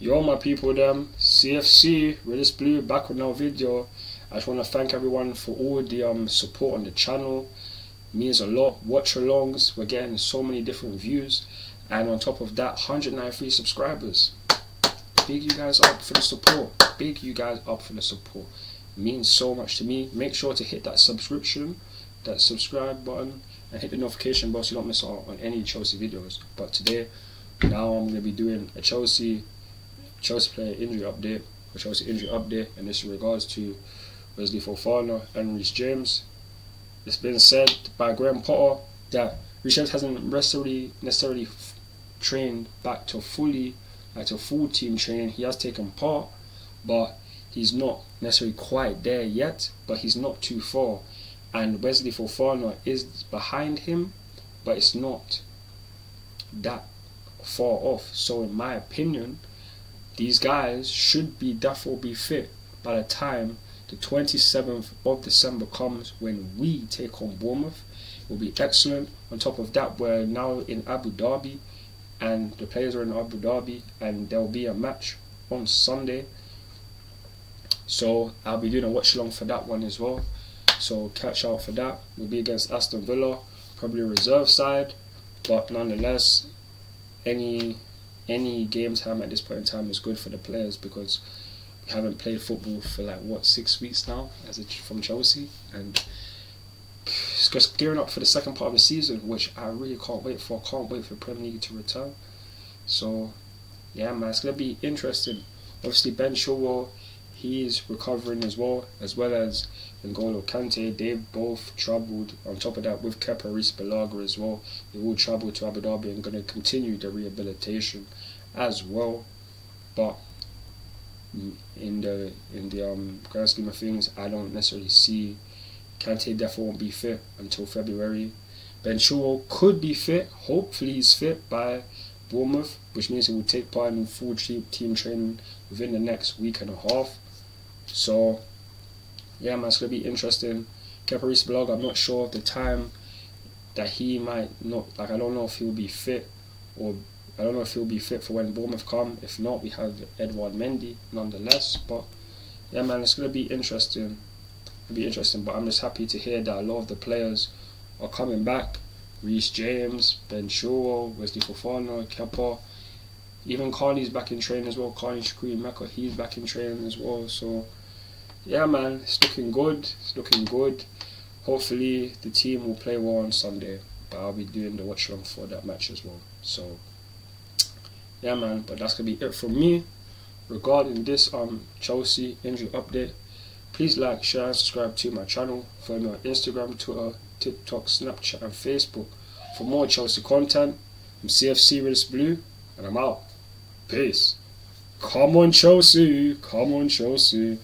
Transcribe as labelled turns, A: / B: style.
A: Yo, my people, them CFC, Realist Blue, back with another video. I just want to thank everyone for all the um support on the channel. Means a lot. Watch alongs, we're getting so many different views, and on top of that, 193 subscribers. Big you guys up for the support. Big you guys up for the support. Means so much to me. Make sure to hit that subscription, that subscribe button, and hit the notification bell so you don't miss out on any Chelsea videos. But today, now I'm gonna be doing a Chelsea Chelsea player injury update, or Chelsea injury update, and this in regards to Wesley Fofana and Reece James. It's been said by Graham Potter that Reece James hasn't necessarily necessarily trained back to fully like to full team training. He has taken part, but he's not necessarily quite there yet. But he's not too far, and Wesley Fofana is behind him, but it's not that far off. So in my opinion, these guys should be definitely be fit by the time the 27th of December comes when we take on Bournemouth. It will be excellent. On top of that, we're now in Abu Dhabi and the players are in Abu Dhabi and there will be a match on Sunday. So I'll be doing a watch along for that one as well. So catch out for that. We'll be against Aston Villa, probably reserve side, but nonetheless, any any game time at this point in time is good for the players because we haven't played football for like what six weeks now as a, from Chelsea? And it's just gearing up for the second part of the season which I really can't wait for. I can't wait for Premier League to return. So yeah man it's gonna be interesting. Obviously Ben Chilwell he's recovering as well as well as N'Golo Kante. They've both travelled on top of that with Kepa Arrizabalaga as well. They all travelled to Abu Dhabi and going to continue the rehabilitation as well but in the in the um, grand scheme of things I don't necessarily see Kante definitely won't be fit until February Ben Chilwell could be fit hopefully he's fit by Bournemouth which means he will take part in full team training within the next week and a half so yeah, man, it's gonna be interesting. Kepa blog. I'm not sure of the time that he might not. Like, I don't know if he'll be fit, or I don't know if he'll be fit for when Bournemouth come. If not, we have Edouard Mendy, nonetheless. But yeah, man, it's gonna be interesting. It'll be interesting. But I'm just happy to hear that a lot of the players are coming back. Reece James, Ben Chilwell, Wesley Fofana, Kepa. Even Carney's back in training as well. Carney Chukwuemeka, he's back in training as well. So yeah, man, it's looking good. It's looking good. Hopefully, the team will play well on Sunday. But I'll be doing the watch along for that match as well. So, yeah, man. But that's gonna be it from me regarding this um Chelsea injury update. Please like, share, and subscribe to my channel. Follow me on Instagram, Twitter, TikTok, Snapchat, and Facebook for more Chelsea content. I'm CFC Realist Blue, and I'm out. Peace. Come on, Chelsea. Come on, Chelsea.